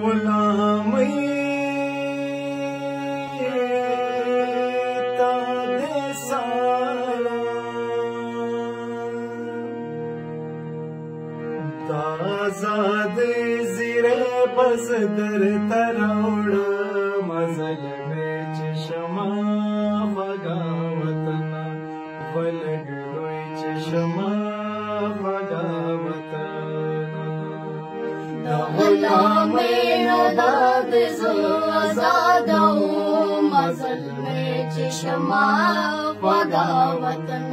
غلامي آزاد زیره پس در تراوڑ مزل بیچ شما فگا وطن ولگ روی چ شما فگا وطن دا غلامی آزاد زو آزاد او مزل می چشما خدا وطن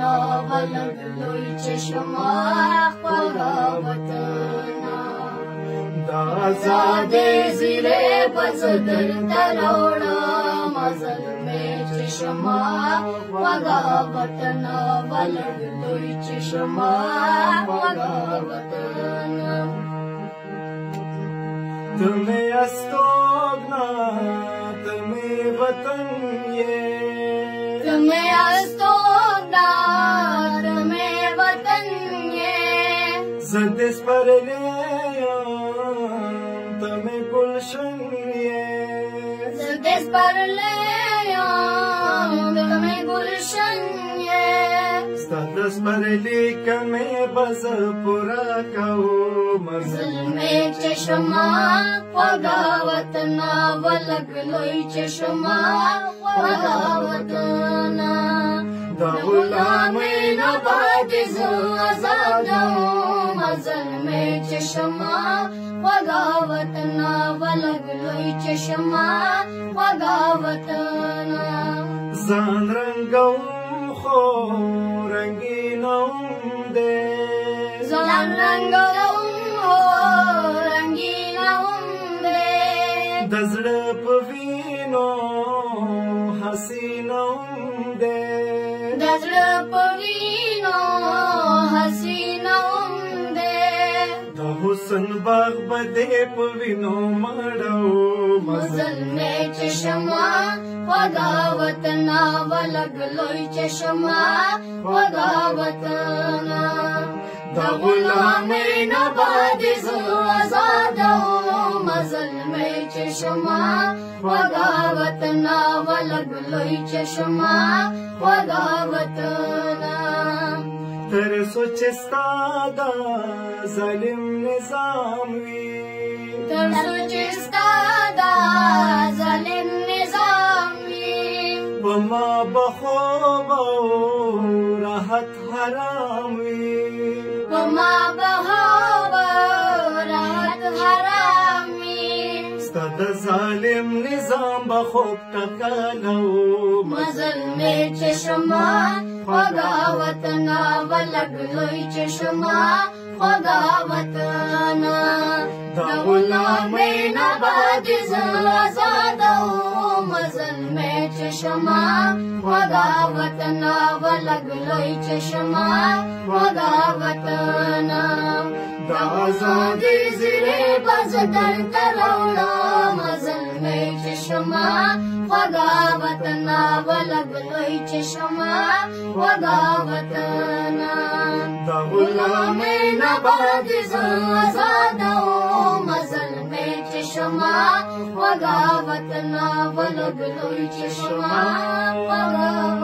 بلند لوی چشما خدا وطن دا آزاد زیره پس در تلوڑا مزل می چشما خدا وطن بلند لوی چشما خدا وطن अो न तमें वतंगे तमे वतंगे सर ले तुलशन ये सतिस ستاد سپرلی کمه بز پورا کوم زلمه چې شما خدا وطن ولګ لوی چې شما خدا وطن دا غلامه نه باد زو آزادم زلمه چې شما خدا وطن ولګ لوی چې شما خدا وطن ځان رنگو خو رنگین عمده زن رنگ دم هو رنگین عمده دزر پوینو حسین عمده دزر پوینو حسین सनबाग बदे पविनो माडाओ मुजल्मे चशमा पदा वतनाव लगलोय चशमा पदा वतना دا غلامي نبادي زو ازادو مظلمي چشما خدا وطنا ولګلوي چشما خدا وطنا تر سوچ ستا دا ظالم نظام وی تر سوچ ستا دا ظالم نظام وی بما بخوب او راحت حرام وی ظالم نظام با خوب تکلو مزل می چشما خدا وطن و لگلوی چشما خدا وطن دا غلام نه باد زلزادو مزل می چشما خدا وطن و لگلوی چشما خدا وطن دا آزادی زیر باز در تلولا خواږه وطن ولګلوي چشمه خواږه وطن دا غلامي نه باد آزادو مزل مې چشمه خواږه وطن ولګلوي چشمه خواږه